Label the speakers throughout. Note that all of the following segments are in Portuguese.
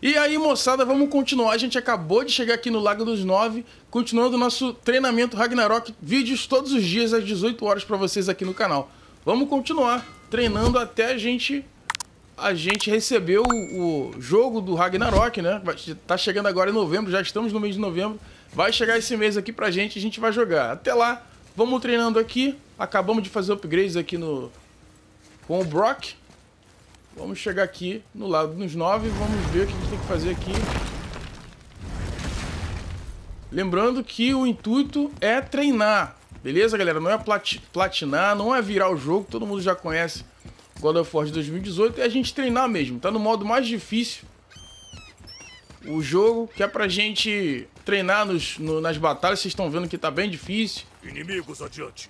Speaker 1: E aí, moçada, vamos continuar. A gente acabou de chegar aqui no Lago dos Nove, continuando o nosso treinamento Ragnarok. Vídeos todos os dias às 18 horas para vocês aqui no canal. Vamos continuar treinando até a gente a gente receber o, o jogo do Ragnarok, né? Tá chegando agora em novembro, já estamos no mês de novembro. Vai chegar esse mês aqui pra gente, a gente vai jogar. Até lá, vamos treinando aqui. Acabamos de fazer upgrades aqui no com o Brock. Vamos chegar aqui no lado dos nove, vamos ver o que a gente tem que fazer aqui. Lembrando que o intuito é treinar, beleza, galera? Não é plat platinar, não é virar o jogo, todo mundo já conhece God of War de 2018, é a gente treinar mesmo. Tá no modo mais difícil o jogo, que é pra gente treinar nos, no, nas batalhas, vocês estão vendo que tá bem difícil.
Speaker 2: Inimigos adiante.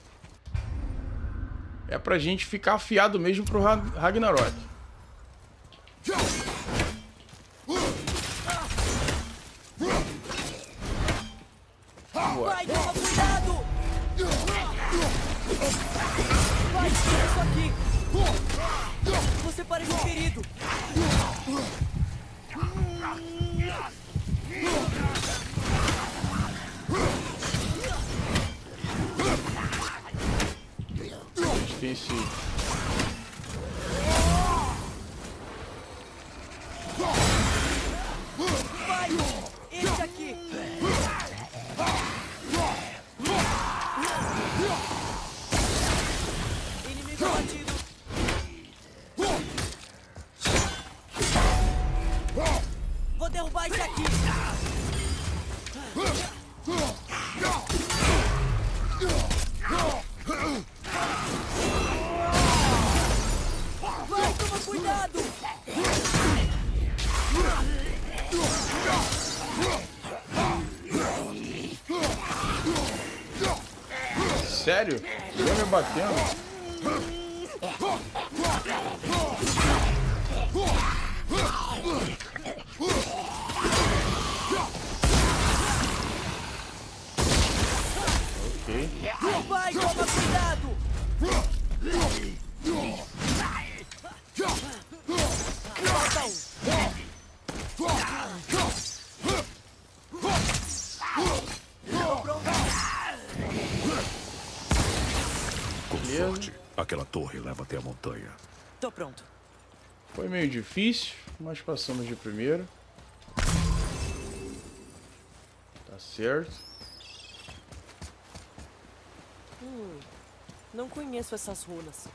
Speaker 1: É pra gente ficar afiado mesmo pro Ragnarok.
Speaker 3: Vai, toma cuidado! Vai, tira isso aqui! Você parece um ferido!
Speaker 1: Difícil.
Speaker 3: Vou derrubar esse aqui! Vai, toma cuidado!
Speaker 1: Sério? Tô me batendo?
Speaker 2: Montanha.
Speaker 3: Tô pronto.
Speaker 1: Foi meio difícil, mas passamos de primeira. Tá certo.
Speaker 3: Não conheço essas runas.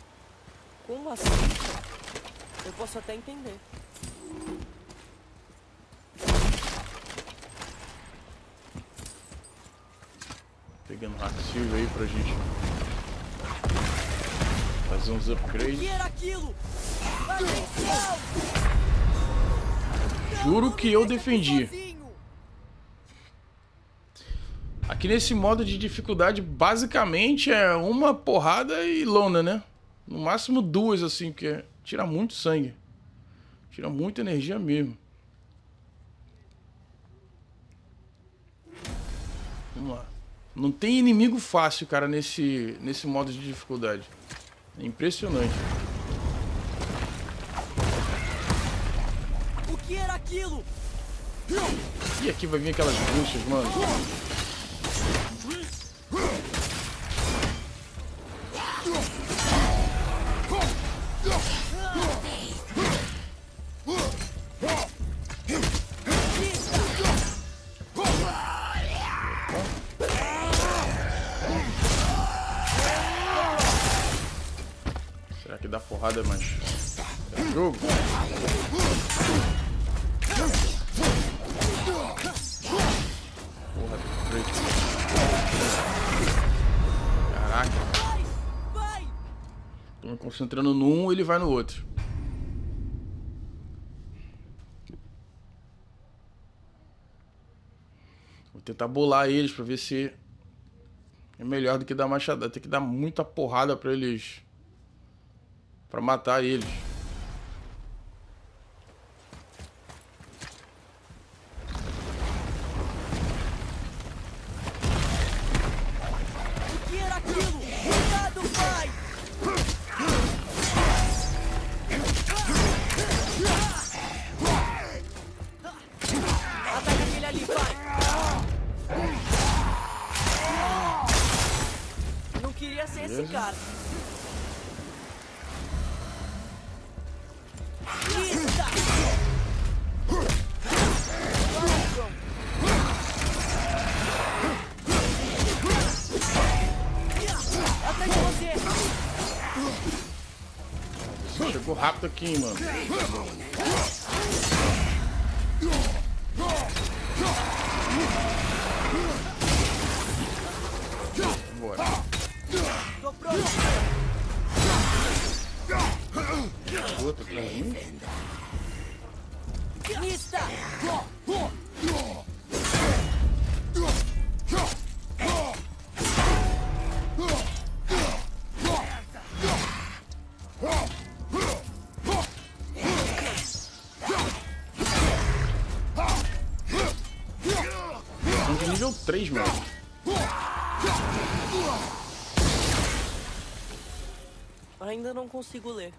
Speaker 3: Como assim? Eu posso até entender.
Speaker 1: Pegando Hack Silver aí pra gente fazer uns upgrades. Juro que eu
Speaker 3: aqui
Speaker 1: defendi. Aqui nesse modo de dificuldade, basicamente é uma porrada e lona, né? No máximo duas, assim, porque tira muito sangue. Tira muita energia mesmo. Vamos lá. Não tem inimigo fácil, cara, nesse, nesse modo de dificuldade. É impressionante.
Speaker 3: O que era aquilo?
Speaker 1: E aqui vai vir aquelas bruxas, mano. Concentrando num, ele vai no outro. Vou tentar bolar eles pra ver se é melhor do que dar machadada. Tem que dar muita porrada pra eles. Pra matar eles. Rápido aqui, mano.
Speaker 3: Consigo ler.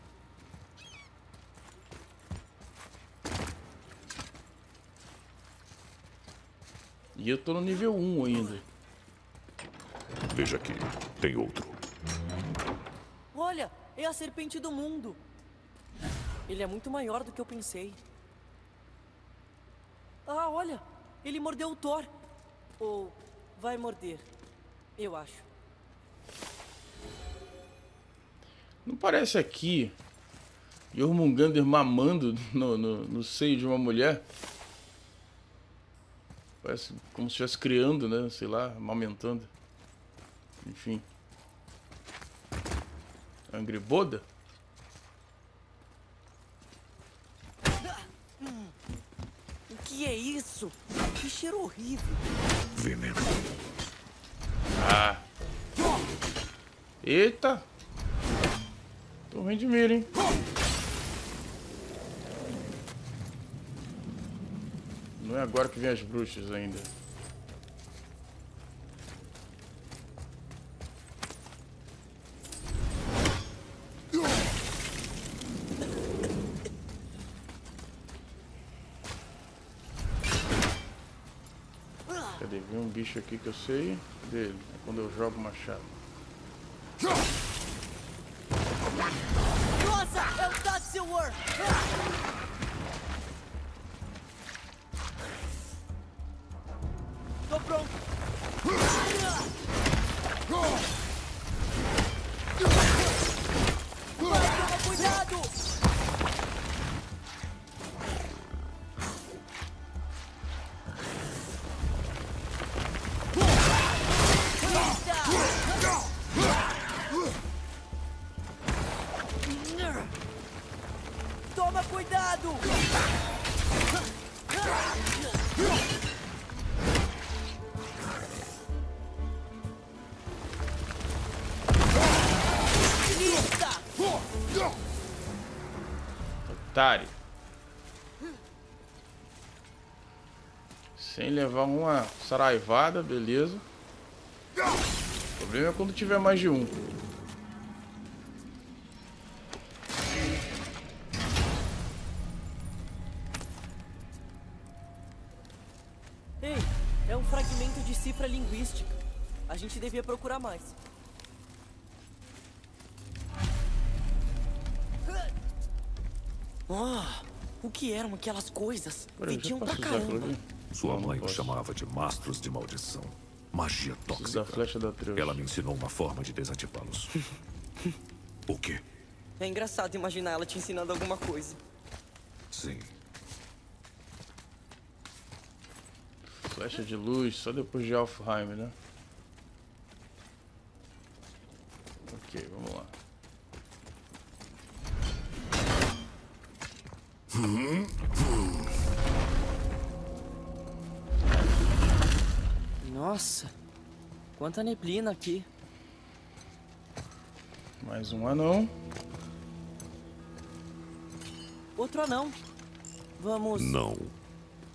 Speaker 1: E eu tô no nível 1 ainda.
Speaker 2: Veja aqui, tem outro.
Speaker 3: Olha, é a serpente do mundo. Ele é muito maior do que eu pensei. Ah, olha, ele mordeu o Thor. Ou vai morder, eu acho.
Speaker 1: Não parece aqui Jormungander mamando no, no, no seio de uma mulher? Parece como se estivesse criando, né? Sei lá, amamentando. Enfim. Angry Boda?
Speaker 3: O que é isso? Que cheiro horrível.
Speaker 2: Veneno.
Speaker 1: Ah. Eita! Tô ruim de mira, hein? Não é agora que vem as bruxas ainda. Cadê? Vem um bicho aqui que eu sei dele. É quando eu jogo o machado.
Speaker 3: É o
Speaker 1: Otário. Sem levar uma saraivada, beleza. O problema é quando tiver mais de um.
Speaker 3: Ei, é um fragmento de cifra linguística. A gente devia procurar mais. Ah, o que eram aquelas coisas? Pediam pra caramba.
Speaker 2: Sua mãe o chamava de mastros de maldição. Magia
Speaker 1: Preciso da
Speaker 2: tóxica.
Speaker 1: flecha da Atreus.
Speaker 2: Ela me ensinou uma forma de desativá-los. o quê?
Speaker 3: É engraçado imaginar ela te ensinando alguma coisa.
Speaker 2: Sim.
Speaker 1: Flecha de luz, só depois de Alfheim, né? Ok, vamos lá.
Speaker 3: Nossa, quanta neblina aqui.
Speaker 1: Mais um anão.
Speaker 3: Outro anão. Vamos.
Speaker 2: Não.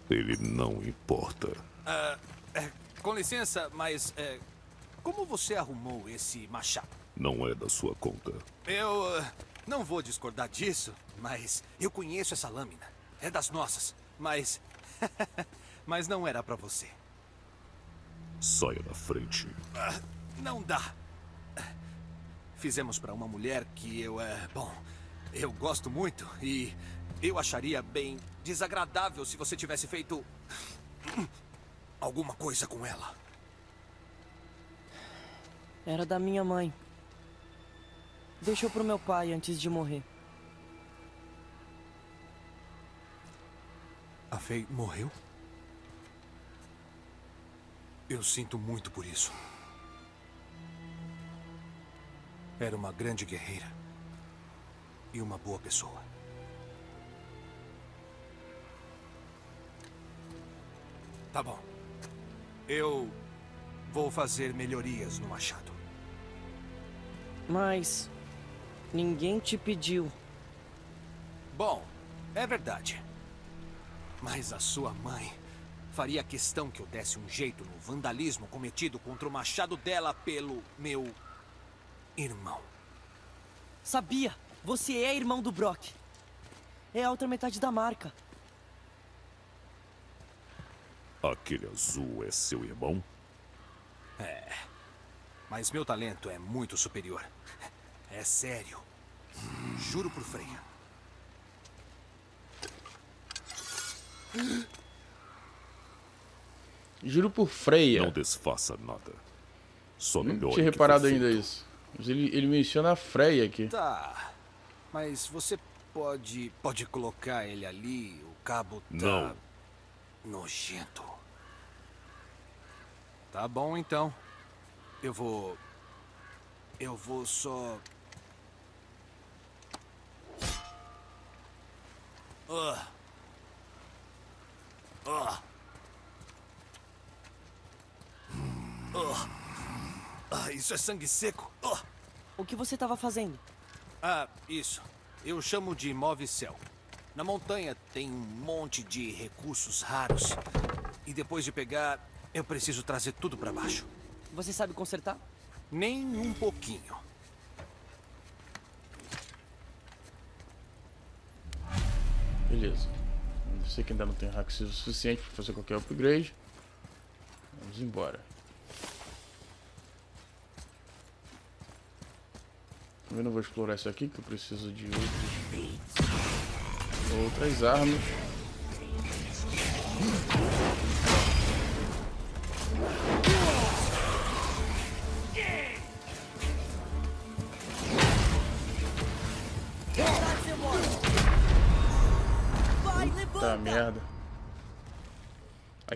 Speaker 2: Ele não importa.
Speaker 4: É, com licença, mas é, como você arrumou esse machado?
Speaker 2: Não é da sua conta.
Speaker 4: Eu ah, não vou discordar disso, mas eu conheço essa lâmina. É das nossas, mas. mas não era pra você.
Speaker 2: Saia da frente.
Speaker 4: Ah, não dá. Fizemos pra uma mulher que eu é. Bom, eu gosto muito e eu acharia bem desagradável se você tivesse feito. alguma coisa com ela.
Speaker 3: Era da minha mãe. Deixou pro meu pai antes de morrer.
Speaker 4: A Faye morreu? Eu sinto muito por isso. Era uma grande guerreira. E uma boa pessoa. Tá bom. Eu vou fazer melhorias no machado.
Speaker 3: Mas ninguém te pediu.
Speaker 4: Bom, é verdade. Mas a sua mãe faria questão que eu desse um jeito no vandalismo cometido contra o machado dela pelo meu irmão.
Speaker 3: Sabia! Você é irmão do Brock. É a outra metade da marca.
Speaker 2: Aquele azul é seu irmão?
Speaker 4: É. Mas meu talento é muito superior. É sério. Juro por Freya.
Speaker 1: Juro por Freia.
Speaker 2: Não desfaça nada. Só
Speaker 1: Não
Speaker 2: melhor.
Speaker 1: tinha reparado ainda isso. Mas ele, ele menciona a Freia aqui.
Speaker 4: Tá. Mas você pode. pode colocar ele ali. O cabo tá.
Speaker 2: Não.
Speaker 4: nojento. Tá bom então. Eu vou. Eu vou só. Ah. Isso é sangue seco. Ah.
Speaker 3: O que você estava fazendo?
Speaker 4: Ah, isso. Eu chamo de Move-Céu. Na montanha tem um monte de recursos raros. E depois de pegar, eu preciso trazer tudo para baixo.
Speaker 3: Você sabe consertar?
Speaker 4: Nem um pouquinho.
Speaker 1: Beleza. Você que ainda não tem hack suficiente para fazer qualquer upgrade. Vamos embora. Também não vou explorar isso aqui, que eu preciso de outros, outras armas.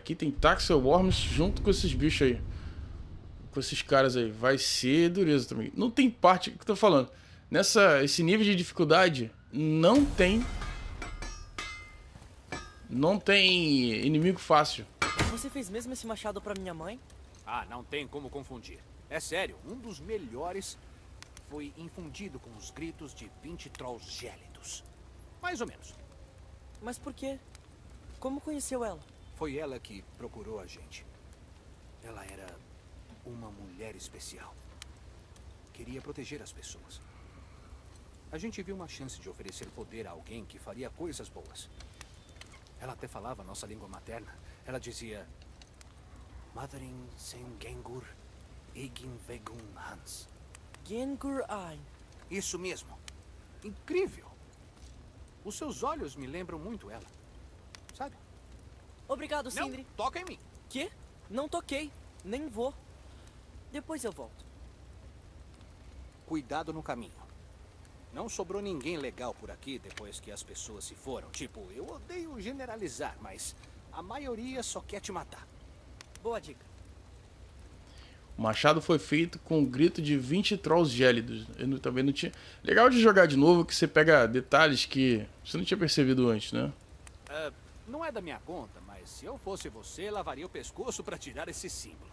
Speaker 1: Aqui tem Taxel Worms junto com esses bichos aí. Com esses caras aí. Vai ser dureza também. Não tem parte que eu tô falando. Nessa esse nível de dificuldade não tem não tem inimigo fácil.
Speaker 3: Você fez mesmo esse machado pra minha mãe?
Speaker 4: Ah, não tem como confundir. É sério, um dos melhores foi infundido com os gritos de 20 trolls gélidos. Mais ou menos.
Speaker 3: Mas por quê? Como conheceu ela?
Speaker 4: Foi ela que procurou a gente. Ela era uma mulher especial. Queria proteger as pessoas. A gente viu uma chance de oferecer poder a alguém que faria coisas boas. Ela até falava nossa língua materna. Ela dizia: Matherin Sengengur Egin Vegun Hans.
Speaker 3: Gengur Ein.
Speaker 4: Isso mesmo. Incrível. Os seus olhos me lembram muito ela.
Speaker 3: Obrigado,
Speaker 4: Não,
Speaker 3: Sindri.
Speaker 4: toca em mim.
Speaker 3: Quê? Não toquei. Nem vou. Depois eu volto.
Speaker 4: Cuidado no caminho. Não sobrou ninguém legal por aqui depois que as pessoas se foram. Tipo, eu odeio generalizar, mas a maioria só quer te matar.
Speaker 3: Boa dica.
Speaker 1: O machado foi feito com um grito de 20 trolls gélidos. Eu não- também não tinha. Legal de jogar de novo que você pega detalhes que você não tinha percebido antes, né?
Speaker 4: Ah, não é da minha conta, mas se eu fosse você, lavaria o pescoço pra tirar esse símbolo.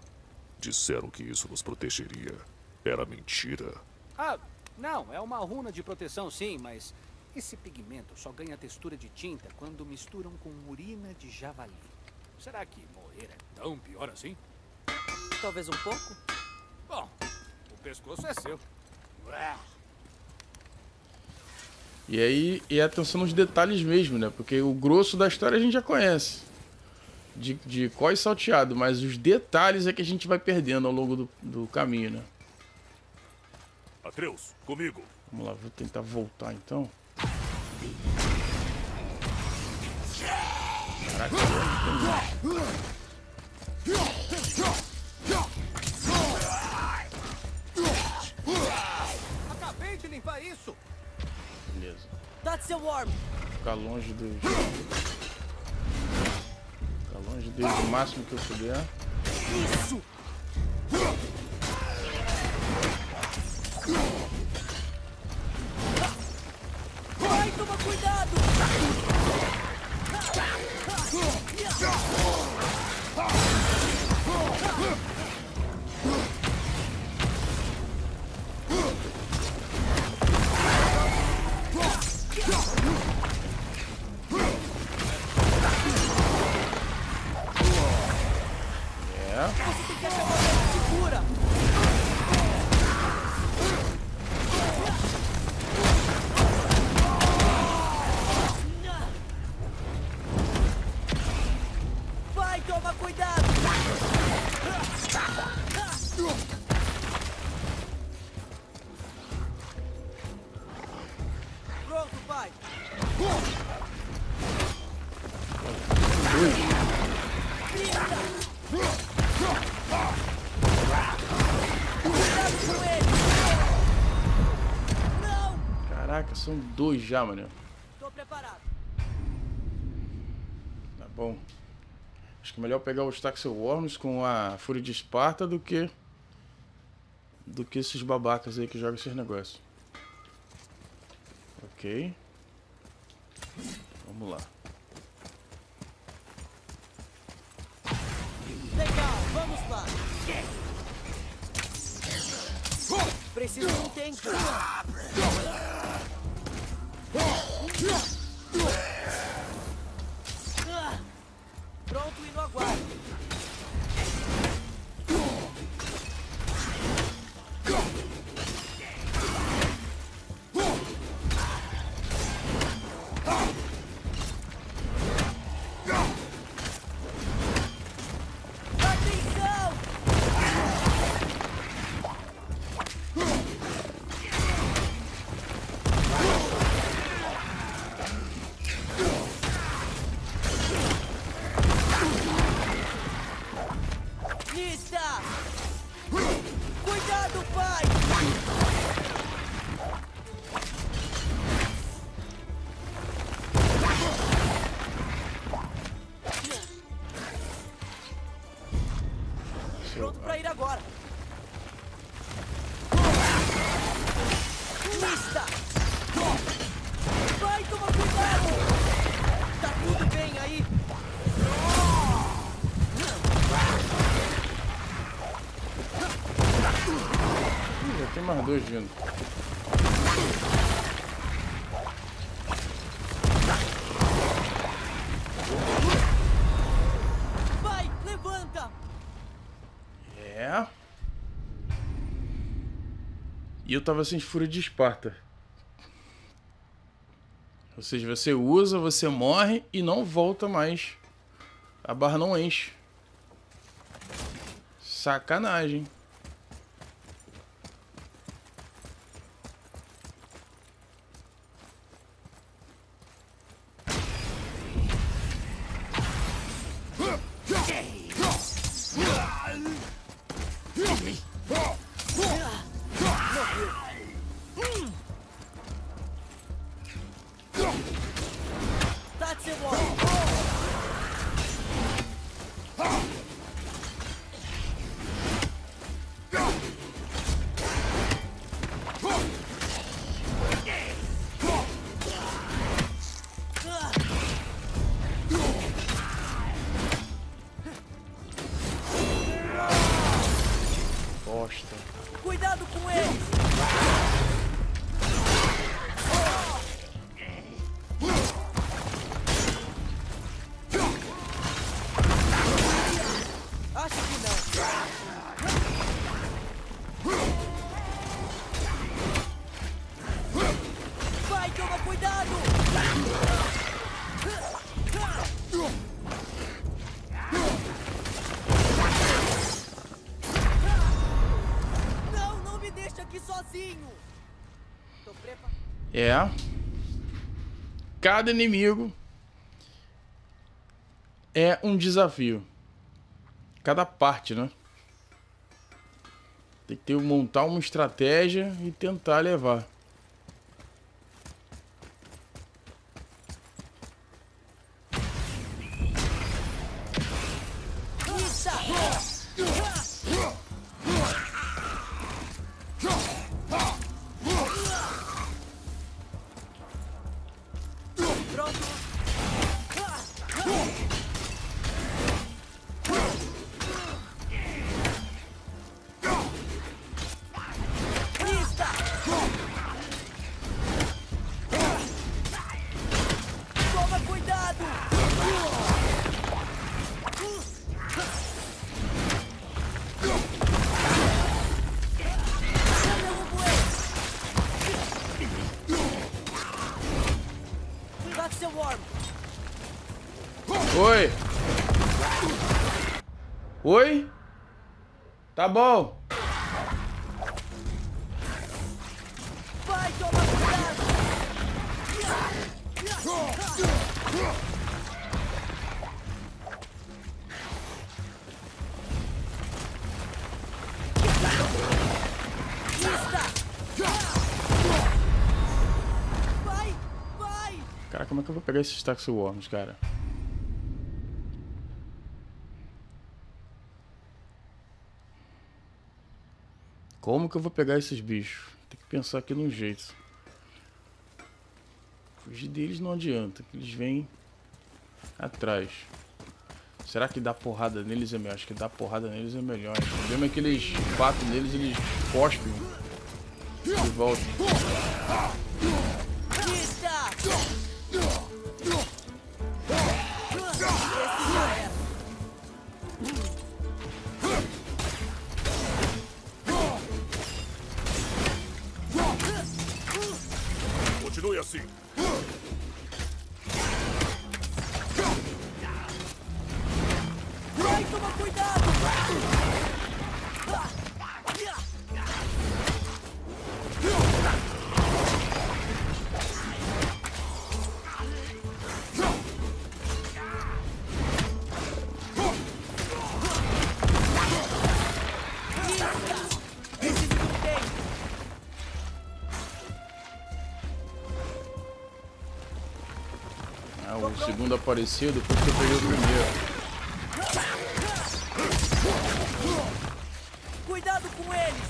Speaker 2: Disseram que isso nos protegeria. Era mentira.
Speaker 4: Ah, não, é uma runa de proteção sim, mas esse pigmento só ganha textura de tinta quando misturam com urina de javali. Será que morrer é tão pior assim?
Speaker 3: Talvez um pouco?
Speaker 4: Bom, o pescoço é seu. Ué.
Speaker 1: E aí, e atenção nos detalhes mesmo, né? Porque o grosso da história a gente já conhece. De, de cós salteado, mas os detalhes é que a gente vai perdendo ao longo do, do caminho, né?
Speaker 2: Atreus, comigo.
Speaker 1: Vamos lá, vou tentar voltar então. Caraca,
Speaker 4: Acabei de limpar isso!
Speaker 1: beleza.
Speaker 3: That's the worm.
Speaker 1: Ficar longe dos. Longe deles o máximo que eu puder.
Speaker 3: Isso!
Speaker 1: Caraca, são dois já, mano.
Speaker 3: Tô preparado.
Speaker 1: Tá bom. Acho que é melhor pegar os Taxel Worms com a Fúria de Esparta do que. do que esses babacas aí que jogam esses negócios. Ok. Vamos lá.
Speaker 3: Legal, vamos lá. Preciso de um tempo. Pronto e no aguardo.
Speaker 1: Dois vindo.
Speaker 3: Vai, levanta!
Speaker 1: É. E eu tava sem fúria de Esparta. Ou seja, você usa, você morre e não volta mais. A barra não enche. Sacanagem. É. Cada inimigo é um desafio. Cada parte, né? Tem que ter, montar uma estratégia e tentar levar.
Speaker 3: Vai, toma cuidado!
Speaker 1: Cara, como é que eu vou pegar esses Taxi Worms, cara? Como que eu vou pegar esses bichos? Pensar aqui num jeito. Fugir deles não adianta, que eles vêm atrás. Será que dar porrada neles é melhor? Acho que dar porrada neles é melhor. O problema é que eles batem neles, eles cospem de volta. Segundo apareceu depois que eu peguei o primeiro.
Speaker 3: Cuidado com eles!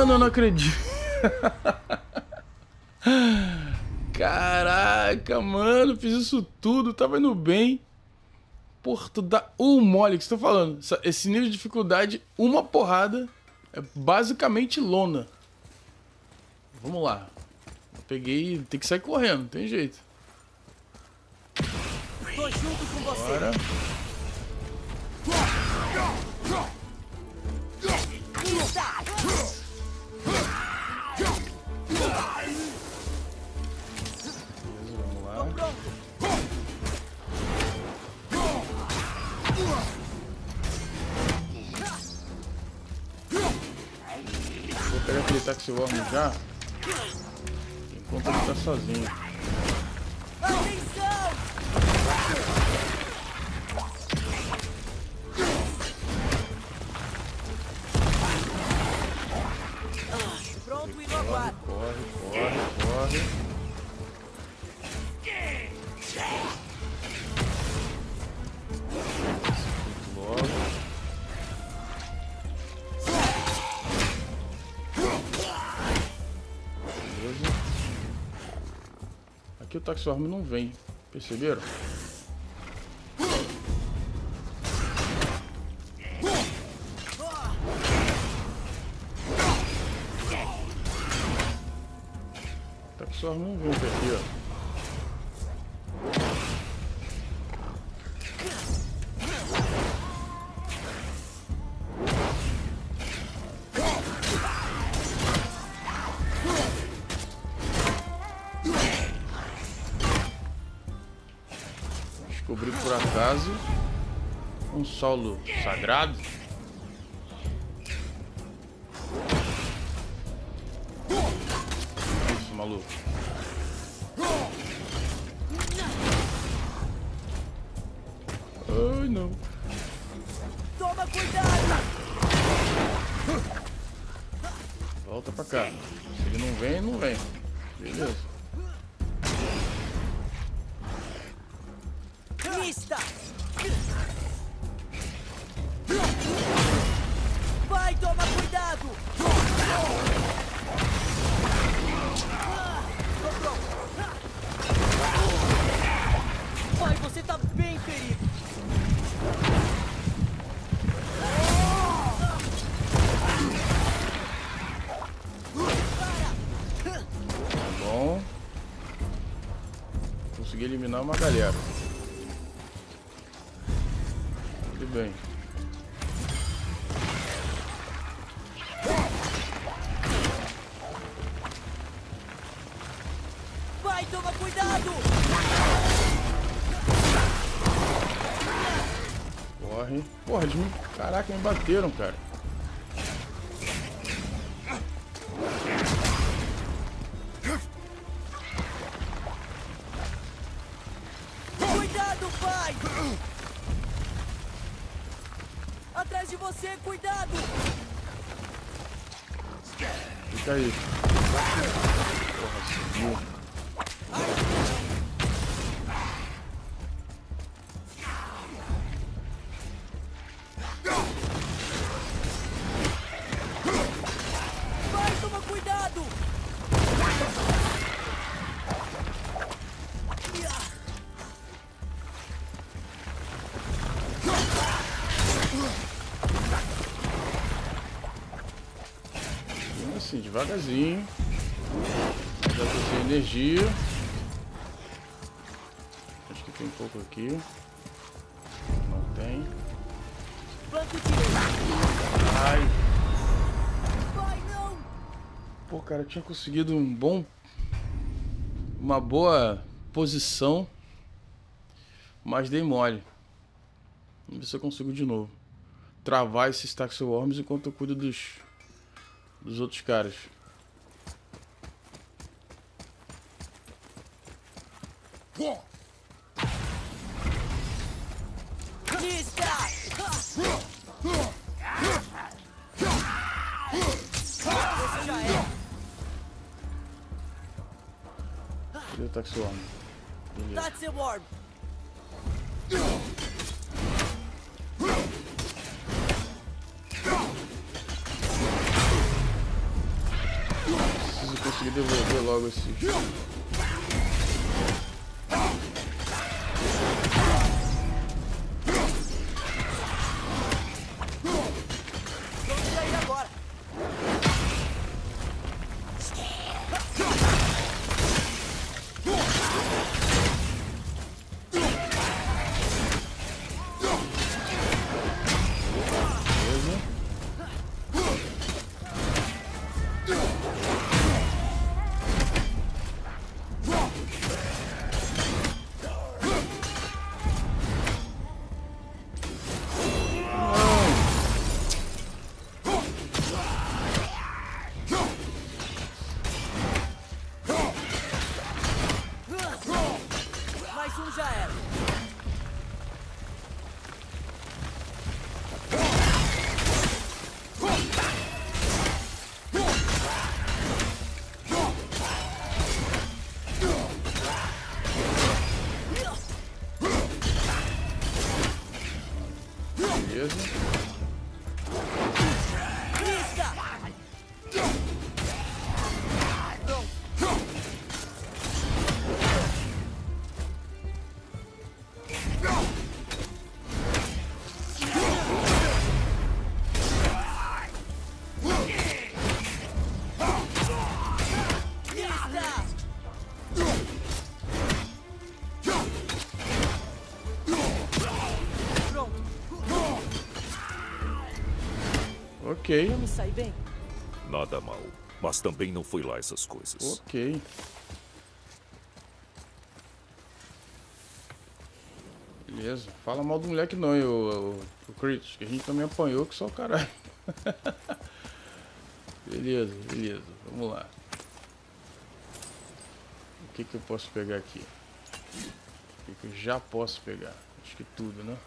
Speaker 1: Mano, eu não acredito. Caraca, mano, fiz isso tudo, tava indo bem. Porra, tu dá um mole que você tá falando. Esse nível de dificuldade, uma porrada, é basicamente lona. Vamos lá. Eu peguei. Tem que sair correndo, não tem jeito.
Speaker 3: Tô junto com você.
Speaker 1: Bora. Aquele táxi worm já. Enquanto ele tá sozinho.
Speaker 3: Pronto e no aguardo.
Speaker 1: Corre, corre, corre. O taxiforme não vem. Perceberam? O taxiforme não vem Acaso um solo sagrado. Galera. Tudo bem.
Speaker 3: Vai, toma cuidado!
Speaker 1: Corre. Porra, eles me... Caraca, me bateram, cara. Fica aí. Porra, devagarzinho. Já tô energia. Acho que tem pouco aqui. Não tem. Ai. Pô, cara, eu tinha conseguido um bom. Uma boa posição. Mas dei mole. Vamos ver se eu consigo de novo. Travar esses Taxi Worms enquanto eu cuido dos. Dos outros caras.
Speaker 3: Lista! Você já é.
Speaker 1: Cadê o Taxi Worm? Beleza. Devolver logo.
Speaker 3: Mais
Speaker 1: Ok,
Speaker 3: Eu me saí bem?
Speaker 2: Nada mal. Mas também não foi lá essas coisas.
Speaker 1: ok. Beleza. Fala mal do moleque não, e o, o, o Kratos, que a gente também apanhou que só o caralho. beleza, beleza. Vamos lá. O que que eu posso pegar aqui? O que que eu já posso pegar? Acho que tudo, né?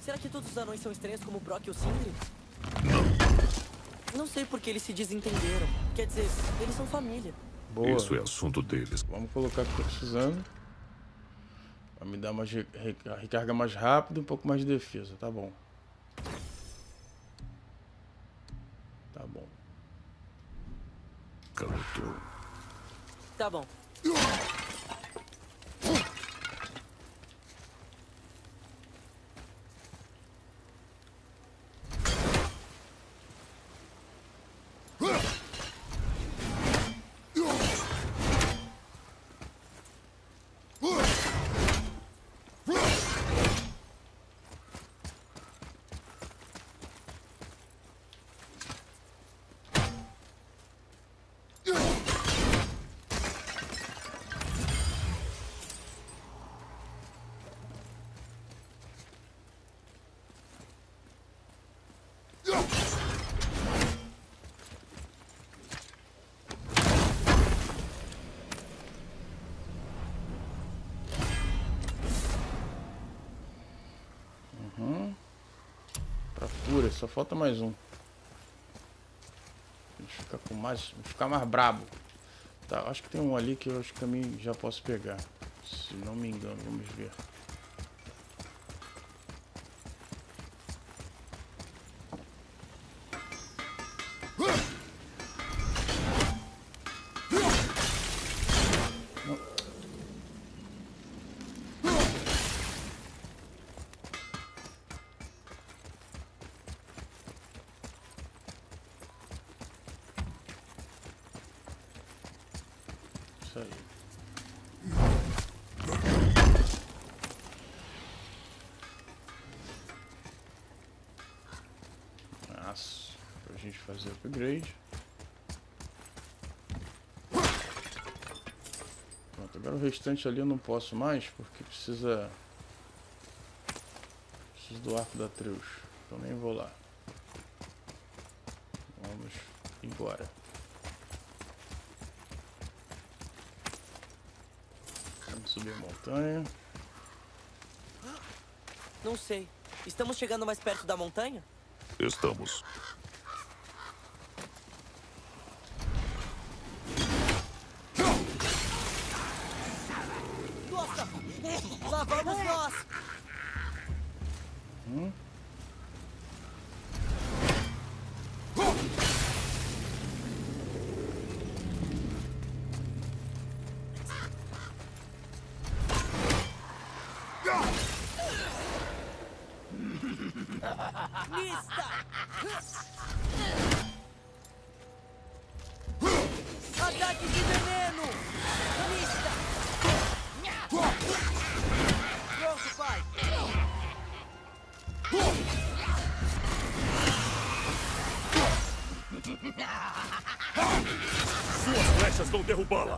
Speaker 3: Será que todos os anões são estranhos como o Brock e o Sindri? Não sei porque eles se desentenderam. Quer dizer, eles são família.
Speaker 1: Boa.
Speaker 2: Isso é assunto deles.
Speaker 1: Vamos colocar o que eu tô precisando. Vai me dar re- recarga mais rápido e um pouco mais de defesa. Tá bom. Tá bom.
Speaker 2: Garoto.
Speaker 3: Tá bom.
Speaker 1: Fratura, só falta mais um. A gente fica com mais. ficar mais brabo. Tá, acho que tem um ali que eu acho que também já posso pegar. Se não me engano, vamos ver. Não. Isso aí. Aço. Pra gente fazer upgrade. Pronto, agora o restante ali eu não posso mais porque precisa. Preciso do arco da Atreus. Então nem vou lá. Vamos embora. Vamos subir a montanha.
Speaker 3: Não sei. Estamos chegando mais perto da montanha?
Speaker 2: Estamos.
Speaker 3: Bala.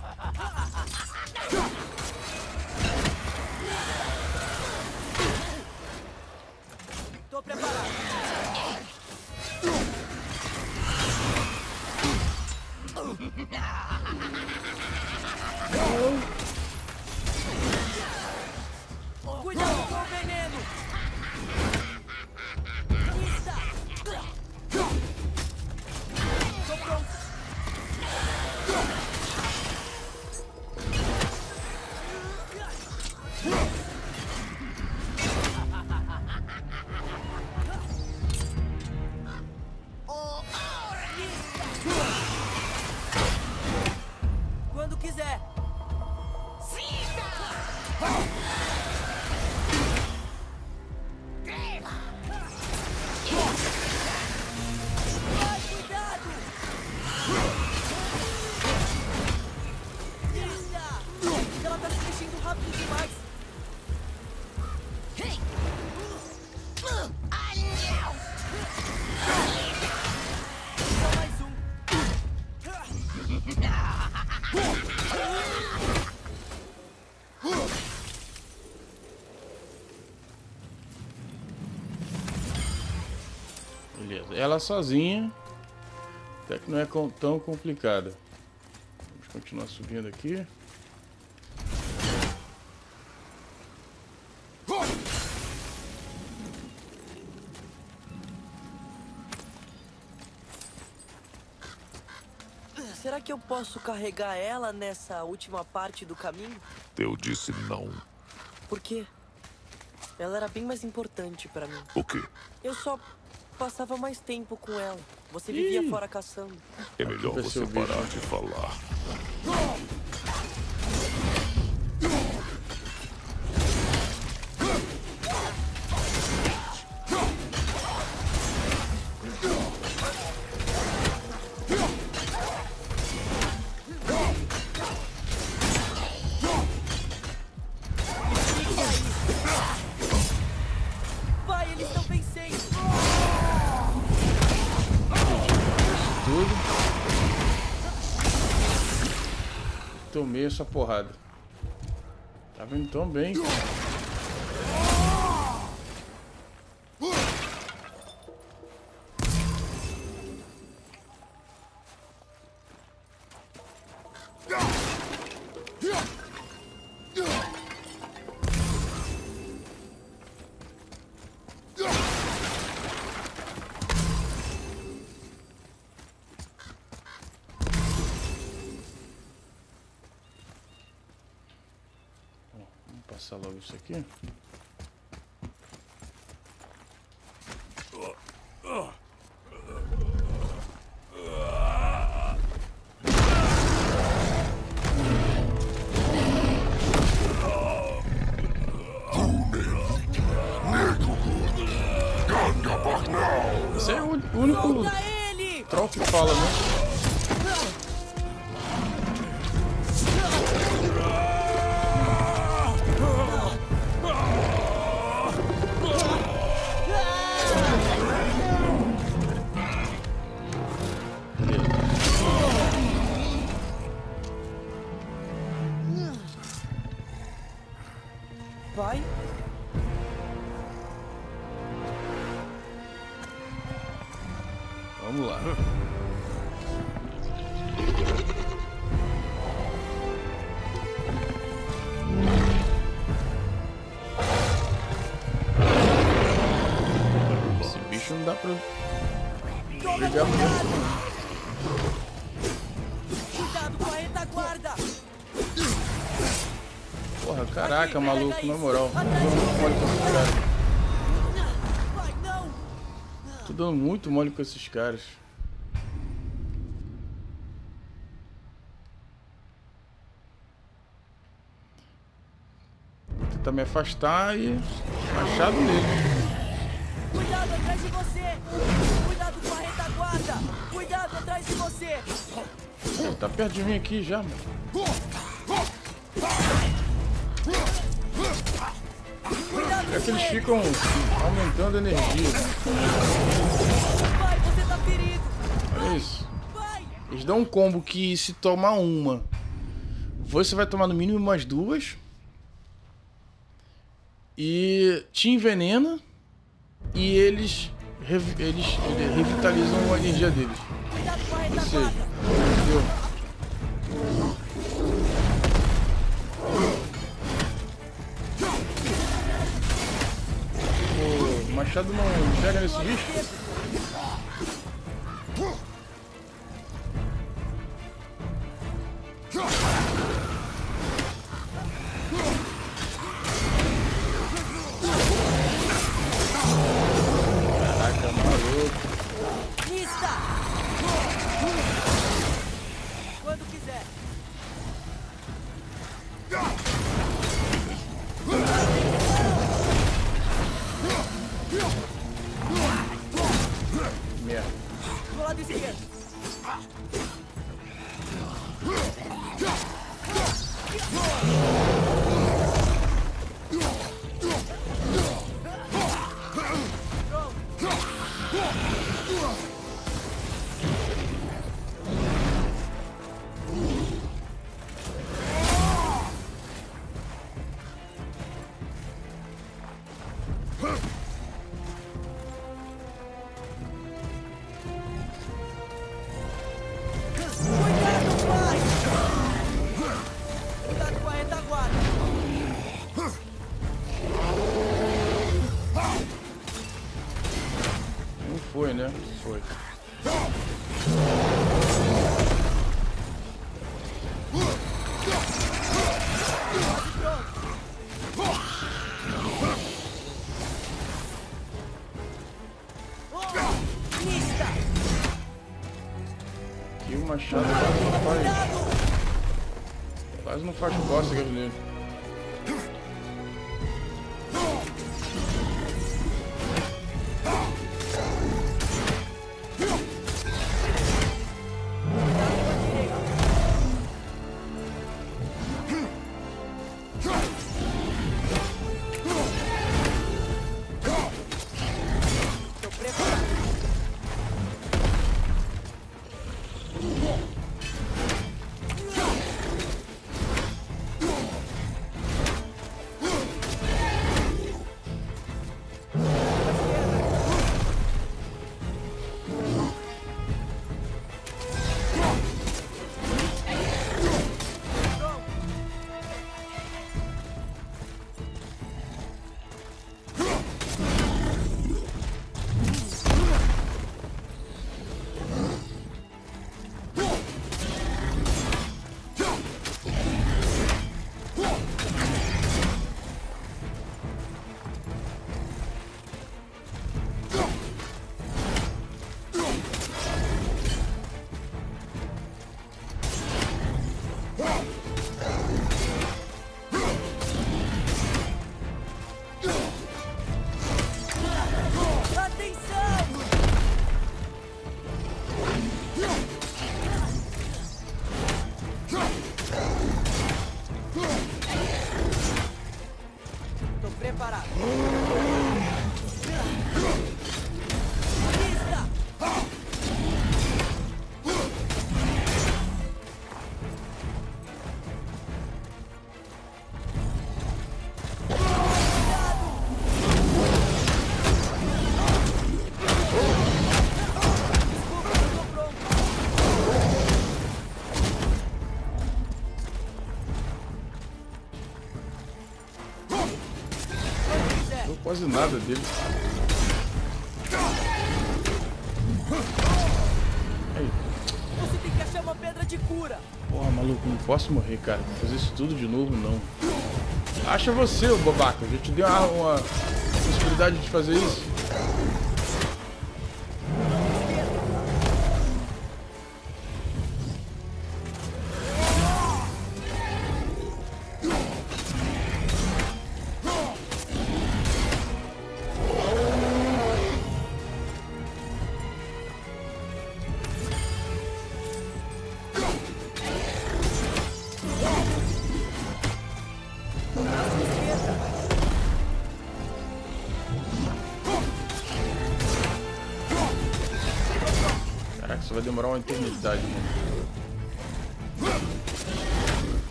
Speaker 3: Ela
Speaker 1: sozinha. Até que não é tão complicada. Vamos continuar subindo aqui.
Speaker 3: Será que eu posso carregar ela nessa última parte do caminho?
Speaker 2: Eu disse não.
Speaker 3: Por quê? Ela era bem mais importante pra mim.
Speaker 2: O quê?
Speaker 3: Eu só passava mais tempo com ela. Você vivia fora caçando.
Speaker 2: É melhor você parar de falar.
Speaker 1: Essa porrada. Tá vindo tão bem. Vamos isso aqui.
Speaker 3: Vai?
Speaker 1: Caraca, maluco, na moral. Tô dando muito mole com esses caras. Vou tentar me afastar e machado nele.
Speaker 3: Cuidado atrás de você! Cuidado com a retaguarda! Cuidado atrás de você!
Speaker 1: Tá perto de mim aqui já, mano. É que eles
Speaker 3: ele!
Speaker 1: ficam aumentando a energia.
Speaker 3: Vai, você tá ferido!
Speaker 1: Olha isso. Eles dão um combo que se tomar uma, você vai tomar no mínimo umas duas. E te envenena. E eles, eles, eles revitalizam a energia deles.
Speaker 3: Cuidado com a
Speaker 1: entendeu? Machado não pega nesse bicho? Quase não faz. Quase não nada dele. Aí,
Speaker 3: Você tem que achar uma pedra de cura.
Speaker 1: porra, maluco, não posso morrer, cara. Vou fazer isso tudo de novo, não. Acha você, ô babaca. Eu já te dei uma, uma possibilidade de fazer isso.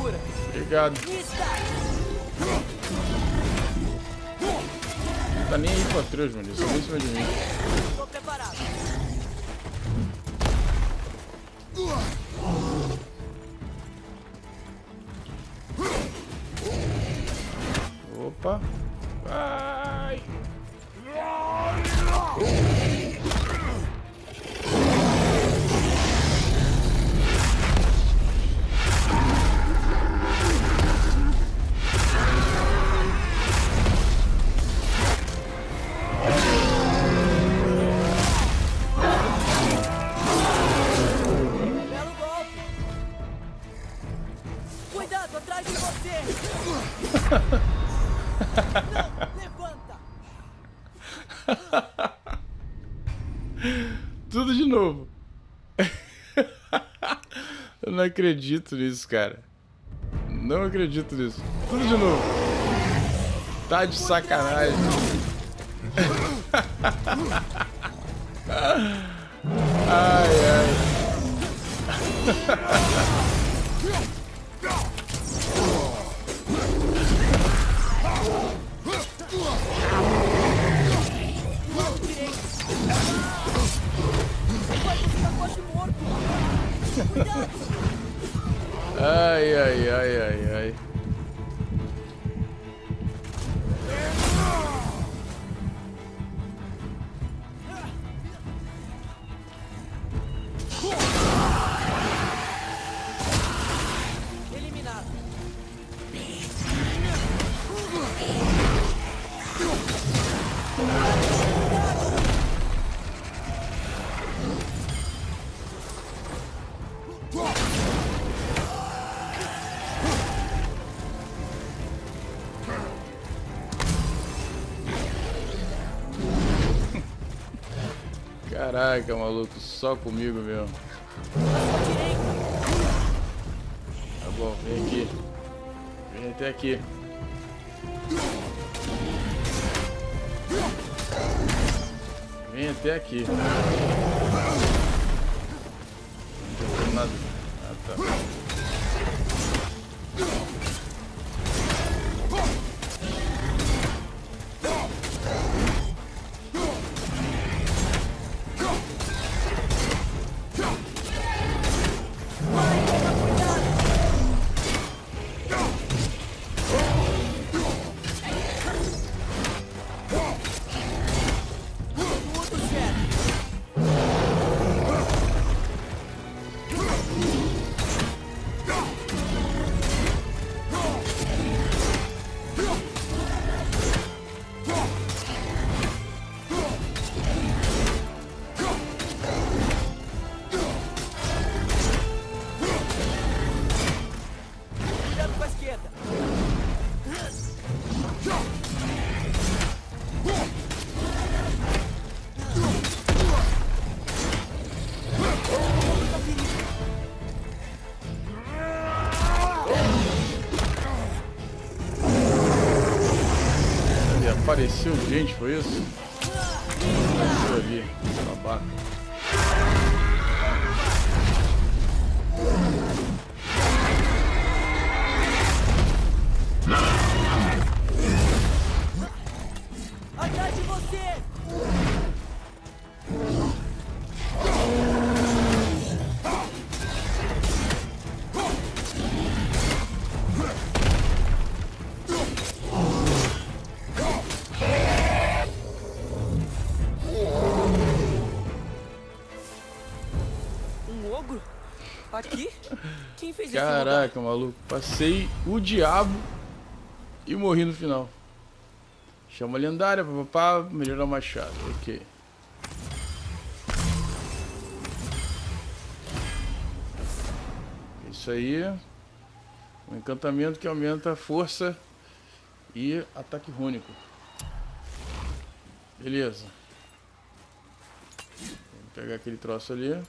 Speaker 3: Cura.
Speaker 1: Obrigado. Não tá nem aí pra trás, mano. Isso é em cima de mim.
Speaker 3: Tô preparado.
Speaker 1: Opa.
Speaker 3: Não
Speaker 1: acredito nisso, cara. Não acredito nisso. Tudo de novo. Tá de sacanagem. Caraca, maluco, só comigo mesmo. Tá bom, vem aqui. Vem até aqui. Vem até aqui. Gente, foi isso? Ali, babaca. Caraca, maluco. Passei o diabo e morri no final. Chama lendária, papapá, melhorar o machado. Ok. Isso aí. Um encantamento que aumenta a força e ataque rúnico. Beleza. Vou pegar aquele troço ali.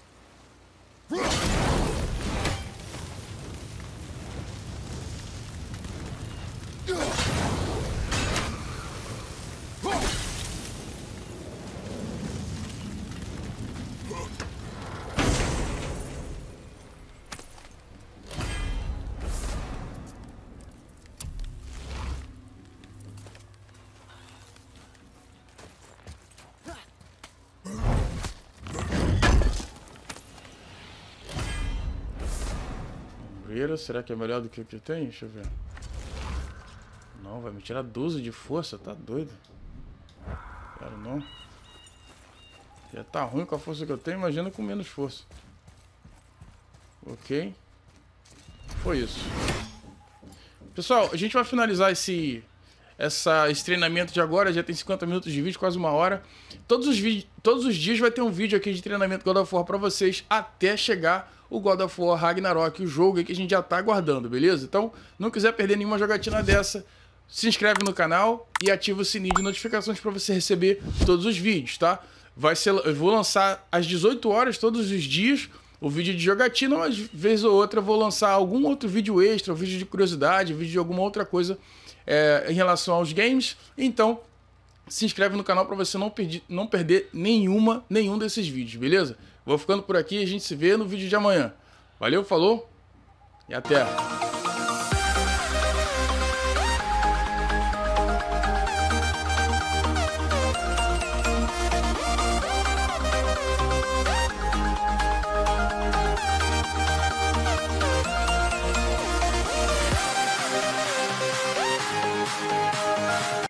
Speaker 1: Sombreira, será que é melhor do que o que tem? Deixa eu ver. Não, vai me tirar 12 de força, tá doido. Quero não. Já tá ruim com a força que eu tenho, imagina com menos força. Ok. Foi isso. Pessoal, a gente vai finalizar esse, essa, esse treinamento de agora. Já tem 50 minutos de vídeo, quase uma hora. Todos os, todos os dias vai ter um vídeo aqui de treinamento God of War pra vocês até chegar o God of War Ragnarok, o jogo que a gente já tá aguardando, beleza? Então, não quiser perder nenhuma jogatina dessa, se inscreve no canal e ativa o sininho de notificações para você receber todos os vídeos, tá? Vai ser, eu vou lançar às 18 horas todos os dias o vídeo de jogatina, mas vez ou outra vou lançar algum outro vídeo extra, um vídeo de curiosidade, um vídeo de alguma outra coisa é, em relação aos games. Então, se inscreve no canal para você não, perder, não perder nenhuma, nenhum desses vídeos, beleza? Vou ficando por aqui a gente se vê no vídeo de amanhã. Valeu, falou e até!